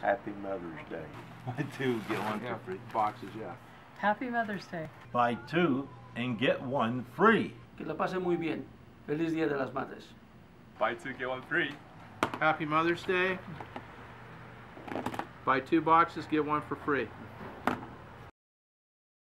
Happy Mother's Day. Buy two, get one Yeah, for free. boxes, yeah. Happy Mother's Day. Buy two and get one free. Que la pasen muy bien. Feliz Día de las Madres. Buy two, get one free. Happy Mother's Day. Buy two boxes, get one for free.